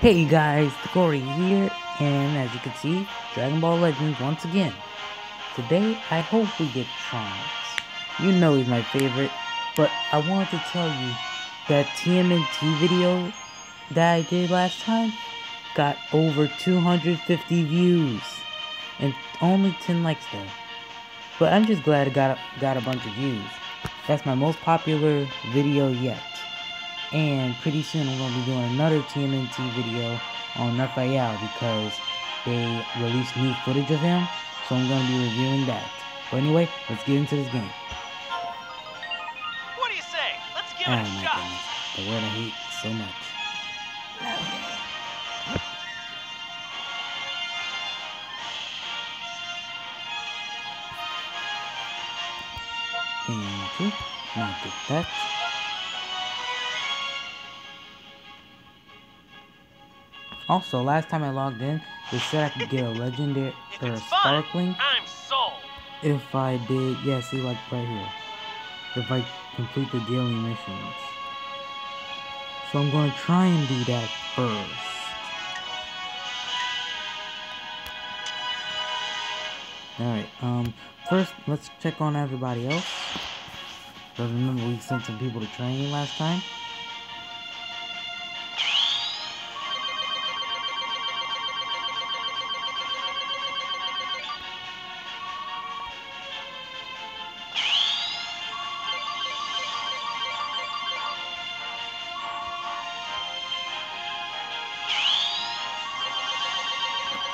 Hey guys, Corey here, and as you can see, Dragon Ball Legends once again. Today, I hope we get Trunks. You know he's my favorite, but I wanted to tell you that TMNT video that I did last time got over 250 views and only 10 likes though. But I'm just glad it got got a bunch of views. That's my most popular video yet. And pretty soon I'm going to be doing another TMNT video on Raphael because they released new footage of him. So I'm going to be reviewing that. But anyway, let's get into this game. What do you say? Let's give Oh it a oh my shot. goodness. The word I hate so much. Thank you. Now get that. Also, last time I logged in, they said I could get a legendary or a sparkling I'm sold. if I did, yeah, see, like right here. If I complete the daily missions. So I'm gonna try and do that first. Alright, um, first, let's check on everybody else. Because remember, we sent some people to training last time.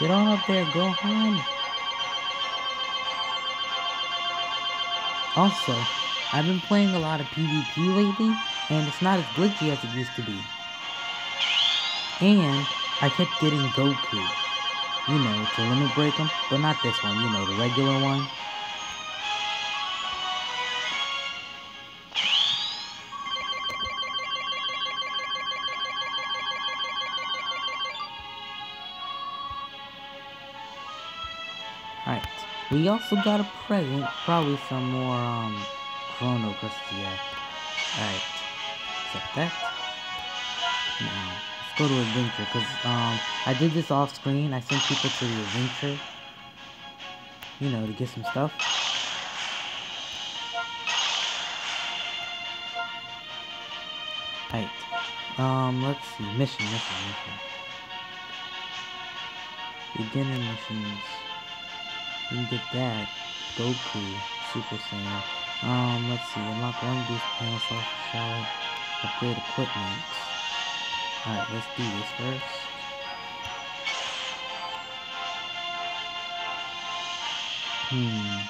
Get on up there, go home. Also, I've been playing a lot of PvP lately, and it's not as glitchy as it used to be. And I kept getting Goku. You know, to limit break him, but not this one, you know, the regular one. We also got a present, probably some more um chrono yeah. Alright. Accept that. Now, let's go to adventure, because um I did this off screen. I sent people to the adventure. You know, to get some stuff. Alright. Um, let's see. Mission, mission, mission. Beginner missions. You get that. Goku, Super Saiyan. Um, let's see. Unlock one boost panel, soft shower, upgrade equipment. Alright, let's do this first. Hmm.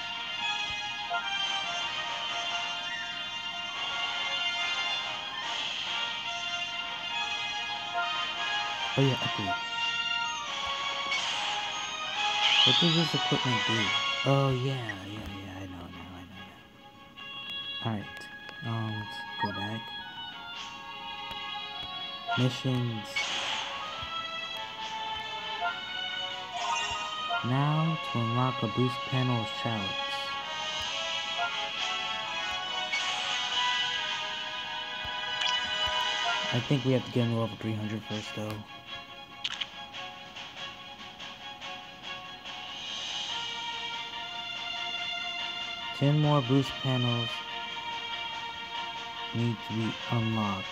Oh yeah, upgrade. What does this equipment do? Oh yeah, yeah, yeah, I know now, I know now. Alright, um, let's go back. Missions. Now to unlock a boost panel of shallots. I think we have to get into level 300 first though. Ten more boost panels need to be unlocked.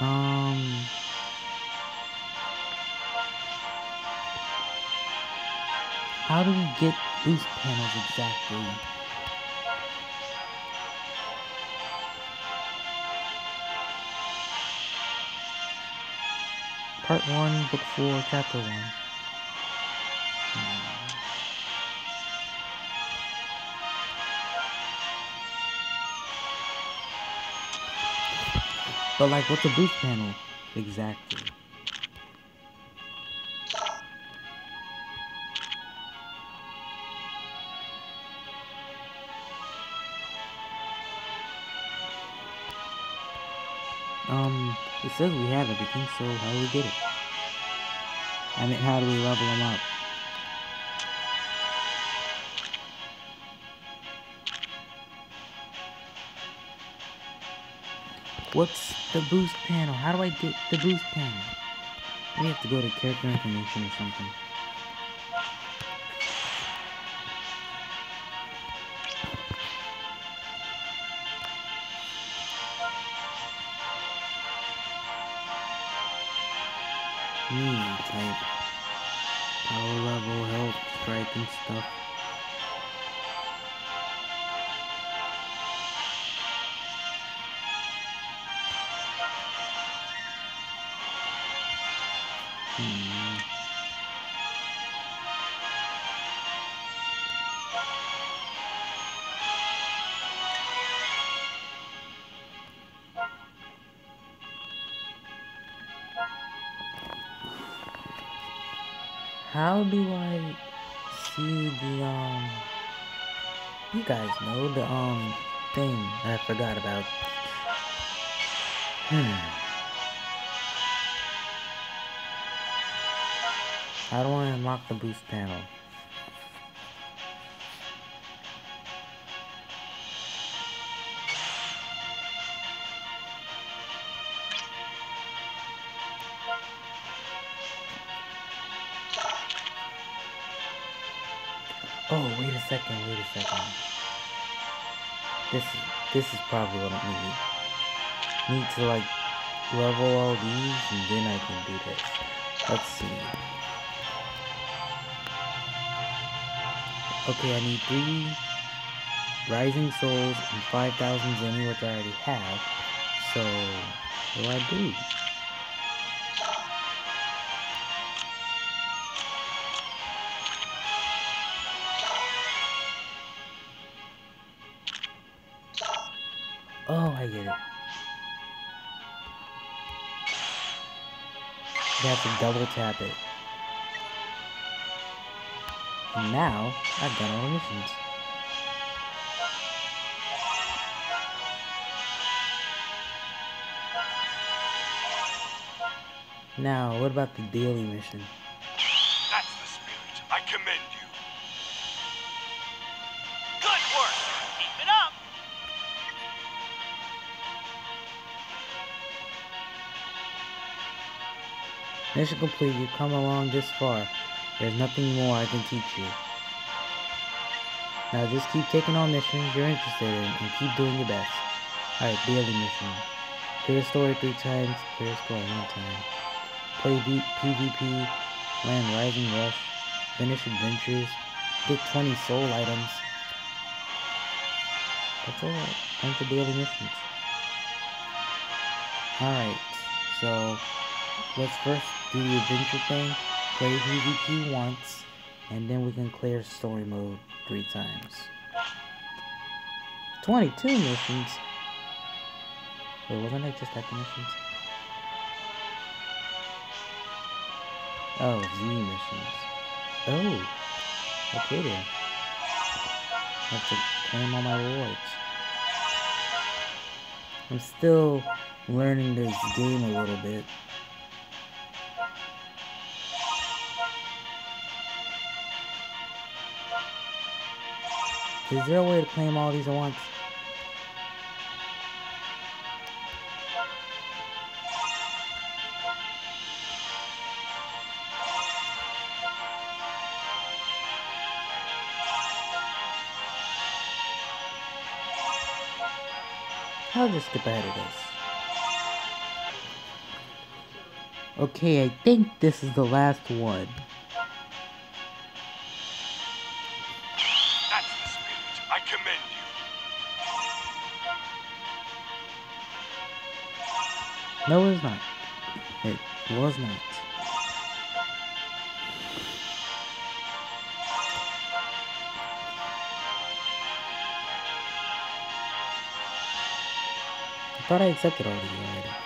Um. How do we get boost panels exactly? Part 1, Book 4, Chapter 1. But like, what's a boost panel exactly? Um, it says we have everything, so how do we get it? I mean, how do we level them up? What's the boost panel? How do I get the boost panel? We have to go to character information or something. Hmm, type. Power level, health, strike, and stuff. Guys know the um thing I forgot about. Hmm. How do I unlock the boost panel? Oh, wait a second, wait a second. This is this is probably what I need. Need to like level all these and then I can do this. Let's see. Okay, I need three Rising Souls and 5,000 Zeni, which I already have. So, what do I do? I get it. You have to double tap it. And now, I've done all the missions. Now, what about the daily mission? That's the spirit. I commend you. Mission complete, you've come along this far. There's nothing more I can teach you. Now just keep taking on missions you're interested in and keep doing your best. Alright, daily mission. Clear story three times, clear score one time. Play v PvP, land Rising Rush, finish adventures, get 20 soul items. That's all, Time for daily missions. Alright, so let's first do the adventure thing, play PvP once, and then we can clear story mode three times. 22 missions? Wait, wasn't I just at the missions? Oh, Z missions. Oh, okay then. have to claim all my rewards. I'm still learning this game a little bit. Is there a way to claim all these at once? I'll just skip ahead of this. Okay, I think this is the last one. You. No, it's not. It was not. I thought I accepted all these already.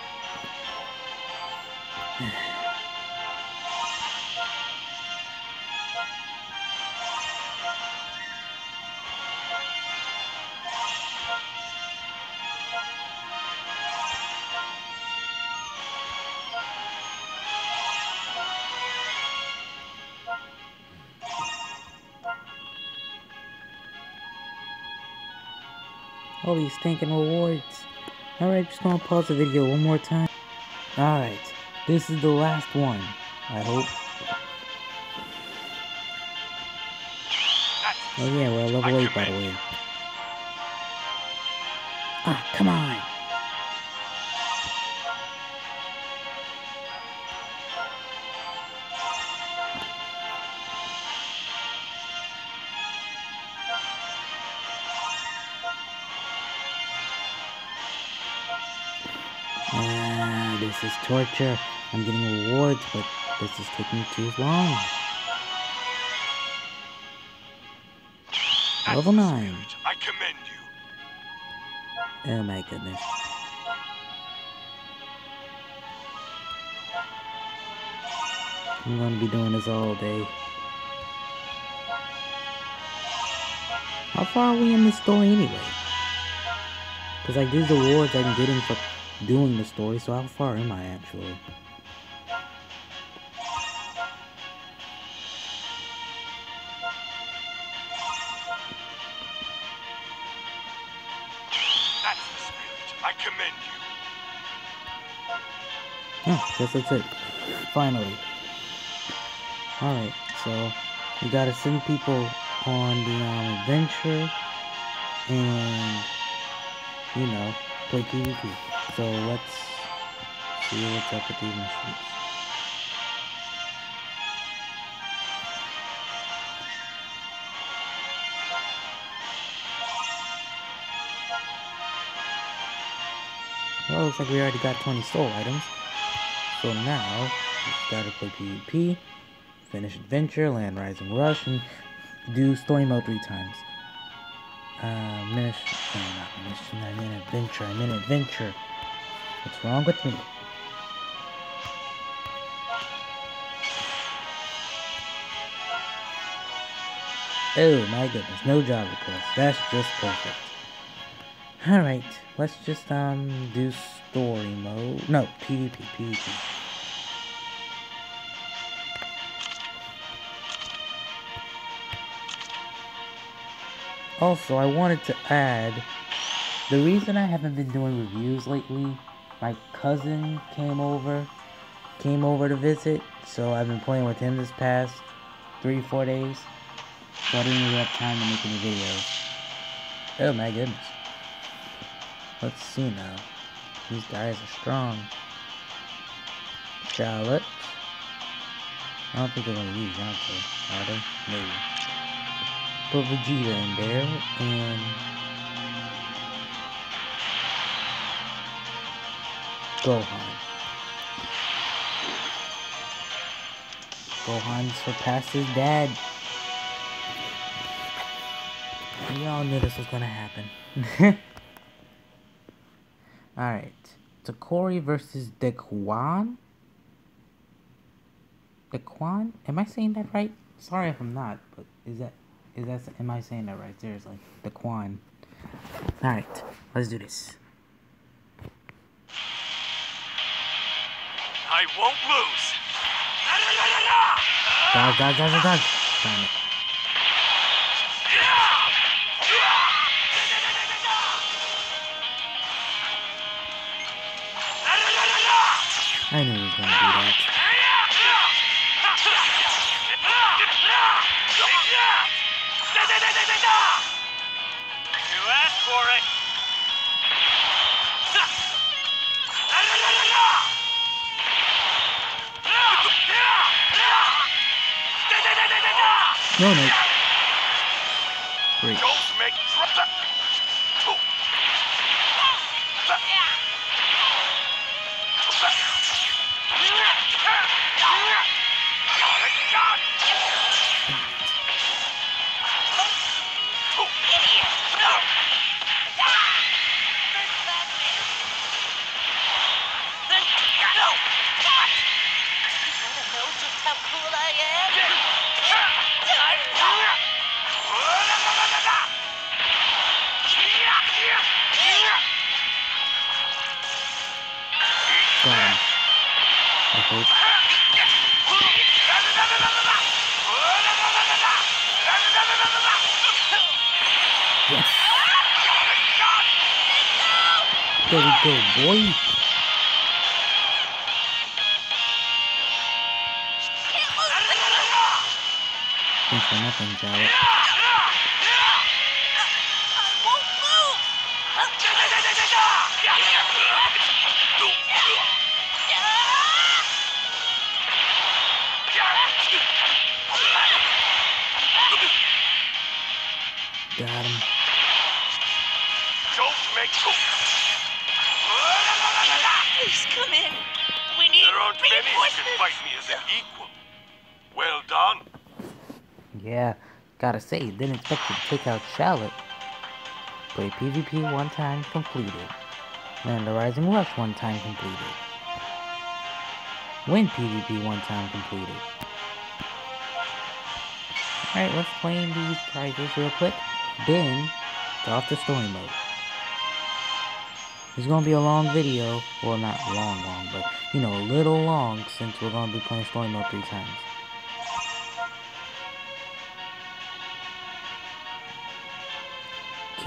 All these stinking rewards. Alright, just gonna pause the video one more time. Alright, this is the last one. I hope. Oh yeah, we're level 8 by the way. Ah, come on! This is torture. I'm getting rewards, but this is taking too long. Level 9. I commend you. Oh my goodness. I'm gonna be doing this all day. How far are we in this story anyway? Because like these rewards I'm getting for doing the story, so how far am I actually? That's the spirit. I commend you. Oh, guess that's it. Finally. Alright, so we gotta send people on the um, adventure and, you know, play PvP. So let's see what's up with these missions. Well, looks like we already got 20 soul items. So now, we gotta play PvP, finish Adventure, land Rising Rush, and do story mode three times. Uh, mission, no, not mission, I'm in Adventure, I'm in Adventure. What's wrong with me? Oh my goodness, no job request. That's just perfect. Alright, let's just um do story mode. No, PvP, PvP. Also, I wanted to add the reason I haven't been doing reviews lately, my cousin came over, came over to visit, so I've been playing with him this past three, four days. So I didn't really have time to make any videos. Oh my goodness. Let's see now. These guys are strong. Shallot. I don't think they're gonna use Yonko, are they? Maybe. Put Vegeta in there and Gohan. Gohan surpassed his dad. We all knew this was gonna happen. Alright. Takory versus Dequan? Dequan? Am I saying that right? Sorry if I'm not, but is that is that am I saying that right? Seriously. Dequan. Alright, let's do this. I won't lose. Dodge, dodge, dodge, dodge. Damn it. No, no. There we go, boy. Thanks for nothing. Yeah, gotta say, didn't expect to take out Shallot. Play PvP one time completed. Land the Rising Rush one time completed. Win PvP one time completed. Alright, let's claim these prizes real quick. Then, go off to story mode. It's gonna be a long video. Well, not long, long, but, you know, a little long since we're gonna be playing story mode three times.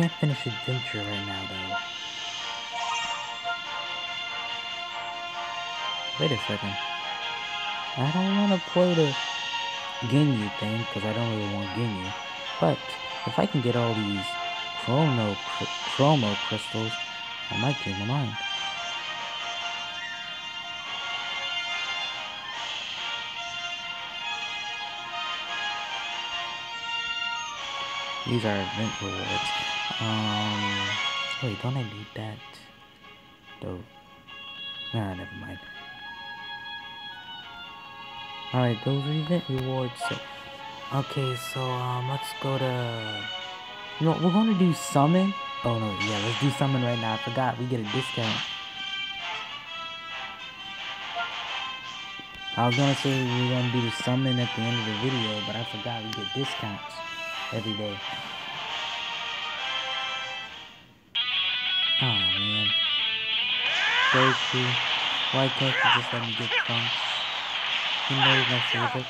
I can't finish adventure right now, though. Wait a second. I don't want to play the Ginyu thing, because I don't really want Ginyu. But, if I can get all these chrono, cr chromo crystals, I might change my mind. These are event rewards. Um, wait, don't I need that? Though. Nah, never mind. Alright, those are event rewards. Okay, so, um, let's go to... You know, we're gonna do summon. Oh, no, yeah, let's do summon right now. I forgot, we get a discount. I was gonna say we are gonna do the summon at the end of the video, but I forgot we get discounts every day. Oh man. Goku, why can't you just let me get Trunks? You know my favorite.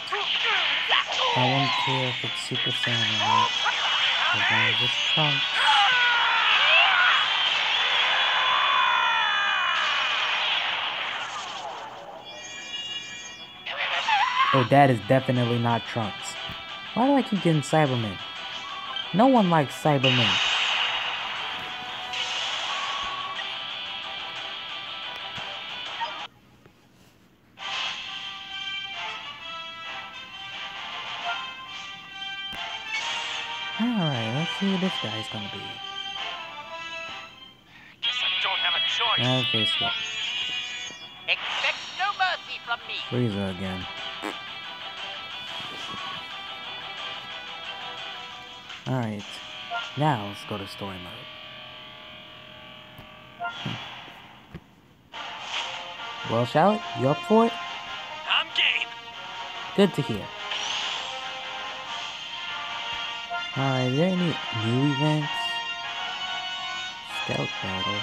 I won't care if it's Super Saiyan or not. As long as it's Trunks. Oh, that is definitely not Trunks. Why do I keep getting Saibamen? No one likes Saibamen. Who this guy's gonna be. Guess I don't have a choice. Okay, stop. Expect no mercy from me. Frieza again. Alright, now let's go to story mode. Well, Shallot, you up for it? I'm game. Good to hear. Alright, are there any new events? Scout battle.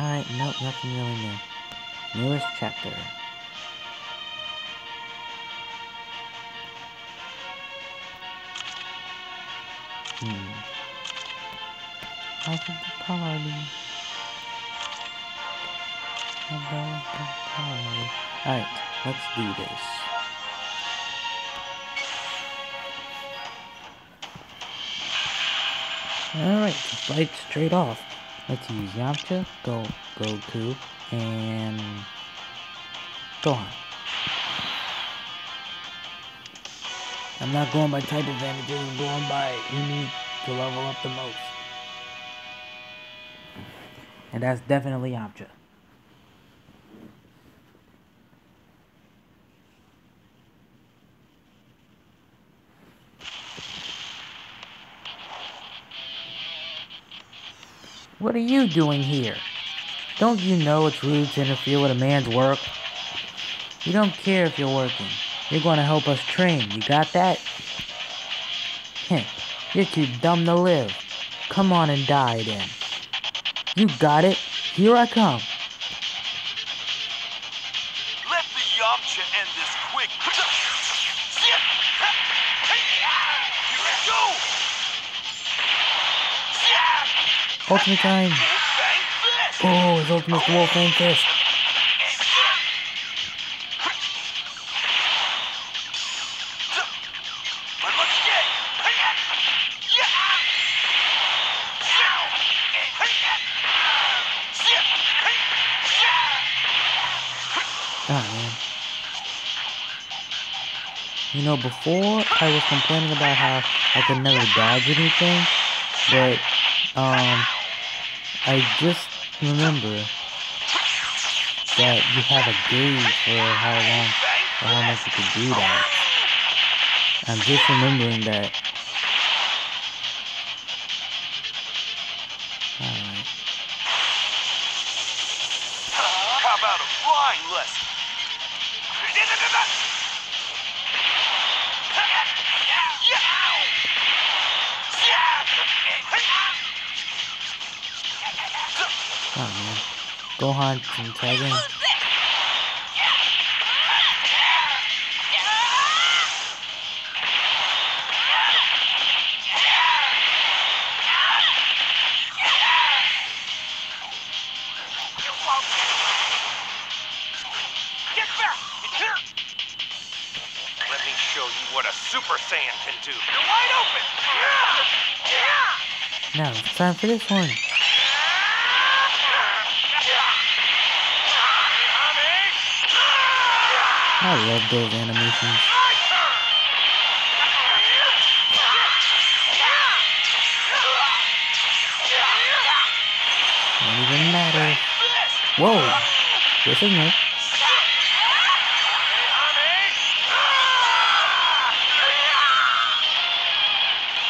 Alright, nope, nothing really new. Newest chapter. Hmm. How's the party? About the party. Alright, let's do this. Alright, fight straight off. Let's use Yamcha, Go Goku, and Gohan. I'm not going by type advantages, I'm going by who needs to level up the most. And that's definitely Yamcha. What are you doing here? Don't you know it's rude to interfere with a man's work? You don't care if you're working. You're going to help us train. You got that? Heh, you're too dumb to live. Come on and die then. You got it. Here I come. Let the Yamcha end this quick. Go. Ultimate time. Oh, his ultimate Fist. Look. Oh man. You know, before I was complaining about how I could never dodge anything, but um, I just remember that you have a gauge for how long how much you can do that. I'm just remembering that. You're wide open! Now it's time for this one. I love those animations. Don't even matter. Whoa! This is new.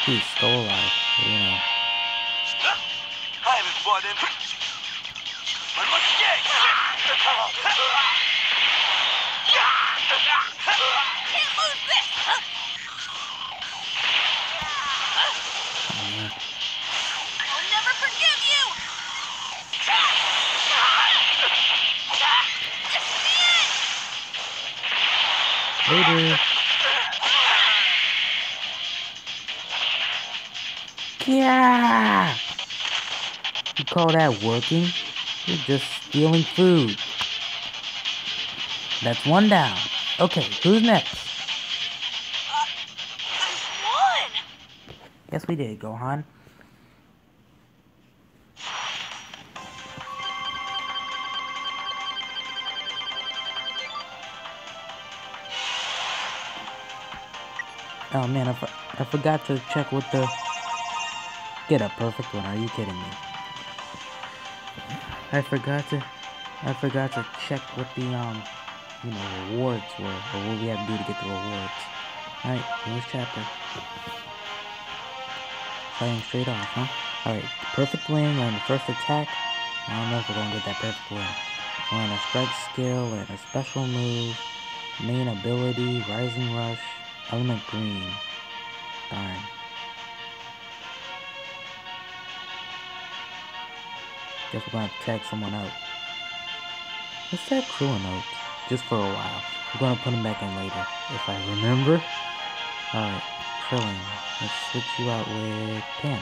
He's still alive. You know? I haven't fought him. But look! Yeah. You call that working? You're just stealing food. That's one down. Okay, who's next? I won! Yes, we did, Gohan. Oh man, I, for I forgot to check with the. Get a perfect one. Are you kidding me? I forgot to. I forgot to check what the um, you know, rewards were, or what we have to do to get the rewards. All right, next chapter. Fighting straight off, huh? Alright, perfect win, learn the first attack. I don't know if we're gonna get that perfect win. Learn a strike skill, learn a special move, main ability, rising rush, element green. Darn. Guess we're have to tag someone out. Let's tag Krillin out, just for a while. We're gonna put him back in later, if I remember. Alright, Krillin. Let's switch you out with Pan.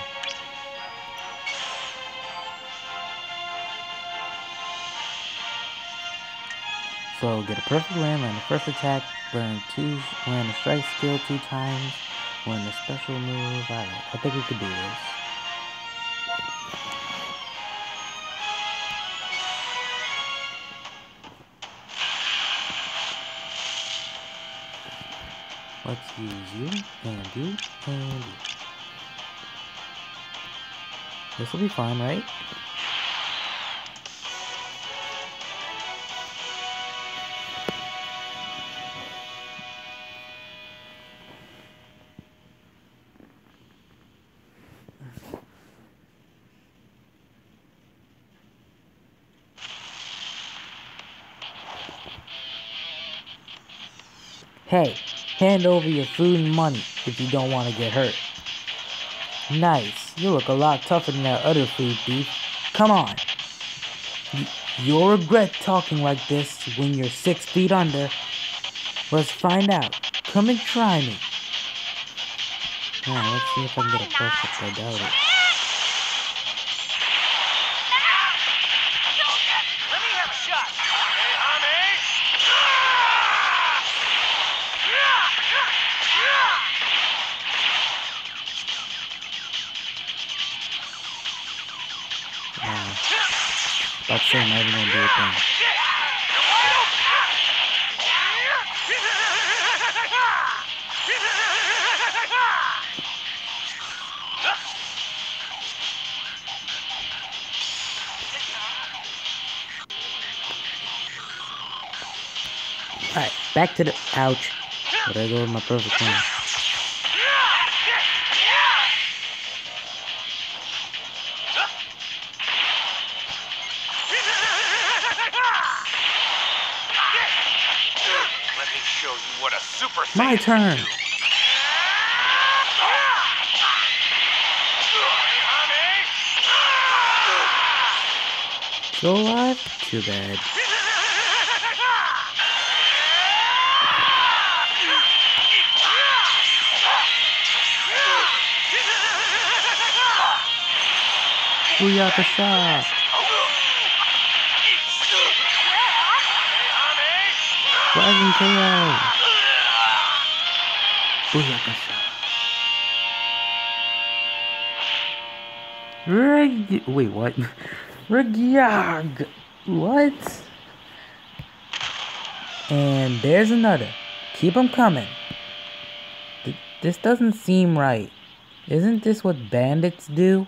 So get a perfect land, land the first attack, learn two, land a strike skill two times, learn a special move. Alright, I think we could do this. Let's use you, and you, and you. This will be fine, right? Hey, hand over your food and money if you don't want to get hurt. Nice. You look a lot tougher than that other food thief. Come on. You'll regret talking like this when you're six feet under. Let's find out. Come and try me. Yeah, let's see if I can get a perfect. I doubt it. shot. About to say, I'm gonna do a thing. Alright, back to the ouch. I go with my perfect plan. My turn. Still alive? Too bad. Booyaka shot! Rising KO! Booyaka shot! Rig- Wait, what? Ryag! What? And there's another. Keep them coming. Th- this doesn't seem right. Isn't this what bandits do?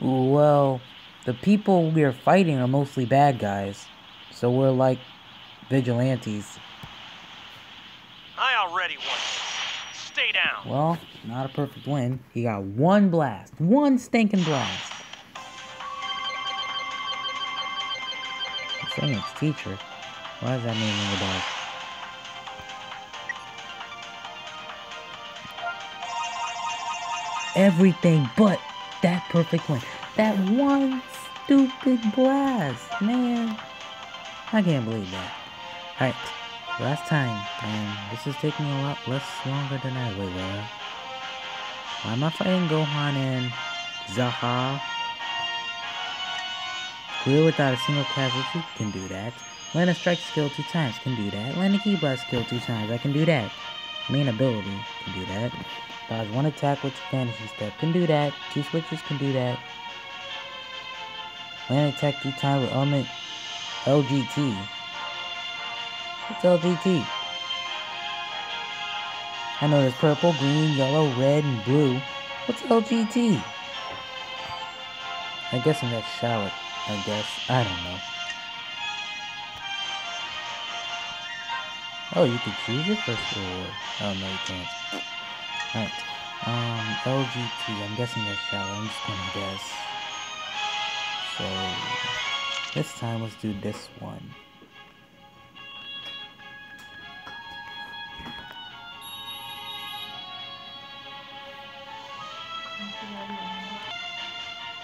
Well, the people we're fighting are mostly bad guys. So we're like vigilantes. I already won. Stay down. Well, not a perfect win. He got one blast. One stinking blast. I'm saying it's teacher. Why does that mean ring a bell? Everything but that perfect win. That one stupid blast. Man. I can't believe that. Alright. Last time. And this is taking a lot less longer than I would have. Why am I fighting Gohan and Zahha? Clear without a single casualty, can do that. Land a strike skill two times, can do that. Land a ki blast skill two times, I can do that. Main ability, can do that. Dodge one attack with fantasy step, can do that. Two switches can do that. Land attack two times with element LGT. What's LGT? I know there's purple, green, yellow, red, and blue. What's LGT? I guess I'm shallot, I guess. I don't know. Oh, you can choose your first reward. Oh, no, you can't. Alright. Um, LGT. I'm guessing that's shallot. I'm just gonna guess. So, this time let's do this one.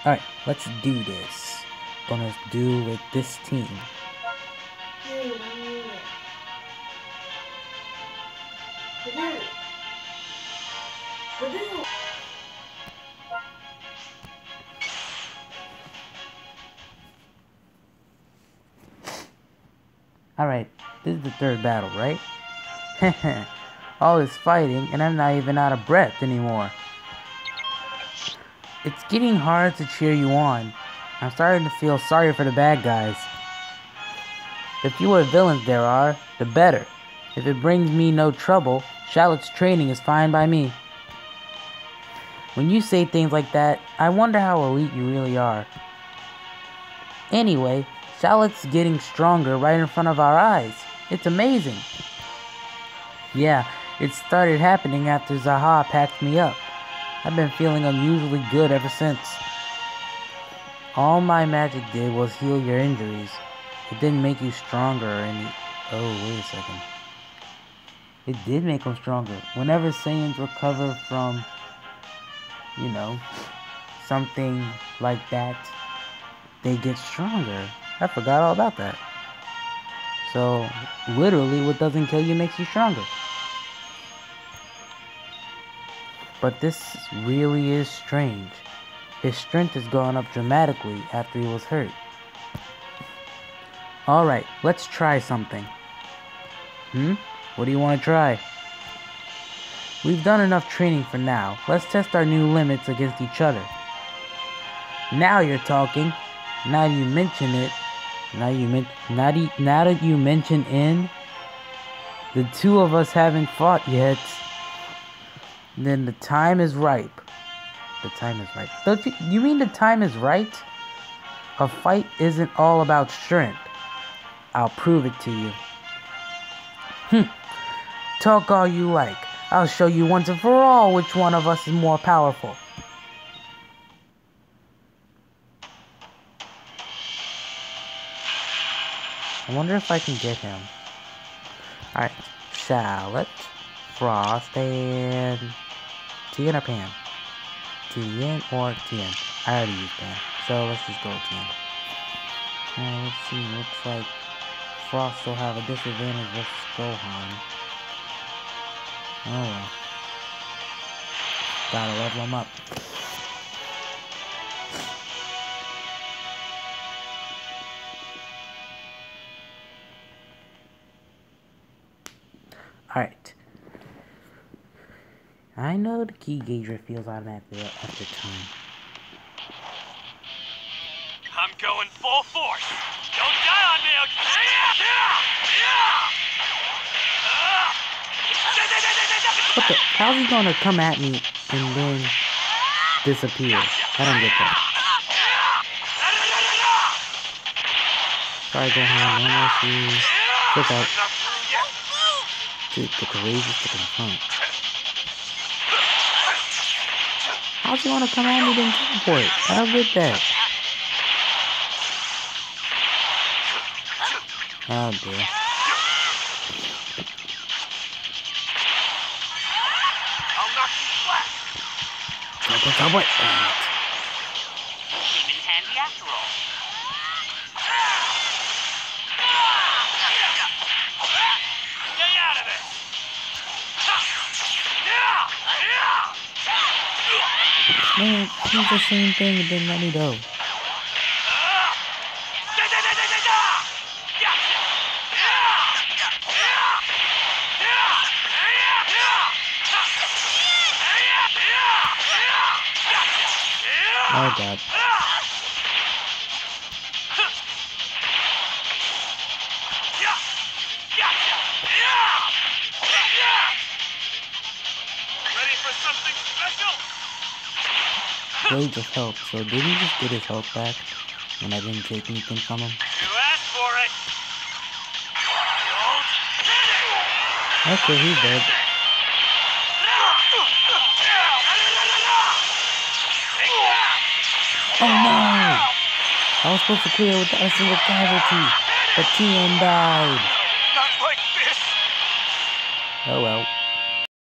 Alright, let's do this. Gonna do with this team. Alright, this is the third battle, right? All this fighting, and I'm not even out of breath anymore. It's getting hard to cheer you on. I'm starting to feel sorry for the bad guys. The fewer villains there are, the better. If it brings me no trouble, Shallot's training is fine by me. When you say things like that, I wonder how elite you really are. Anyway, Shallot's getting stronger right in front of our eyes. It's amazing. Yeah, it started happening after Zahha packed me up. I've been feeling unusually good ever since. All my magic did was heal your injuries. It didn't make you stronger or any. Oh, wait a second. It did make them stronger. Whenever Saiyans recover from, you know, something like that, they get stronger. I forgot all about that. So, literally, what doesn't kill you makes you stronger. But this really is strange. His strength has gone up dramatically after he was hurt. Alright, let's try something. Hmm? What do you want to try? We've done enough training for now. Let's test our new limits against each other. Now you're talking. Now you mention it. Now you men- now, now that you mention in, the two of us haven't fought yet. Then the time is ripe. The time is ripe. Don't you? You mean the time is right? A fight isn't all about strength. I'll prove it to you. Hmm. Talk all you like. I'll show you once and for all which one of us is more powerful. I wonder if I can get him. Alright. Shallot, Frost, and Tien or Pan? Or? I already used Pan. So let's just go with Tien. Uh, let's see. Looks like Frost will have a disadvantage versus Gohan. Oh well. Gotta level him up. Alright. I know the Ki gauge refills automatically after time. I'm going full force. Don't die on me, okay? Yeah! Yeah! What the? How's he gonna come at me and then disappear? I don't get that. Sorry, Gohan. No mercy. Flip out. Dude, the courageous to confront. How's he wanna come at me then teleport? I don't get that. Oh dear. I'll knock you flat. Teleport, teleport. Damn it. Came in handy after all. Stay out of this. Man, he's the same thing and then let me go. Oh god. Blade just helped, so did he just get his help back when I didn't take anything from him? You asked for it. Okay, he's dead. Oh no! I was supposed to clear without a single casualty, but Tien died. Not like this. Oh well.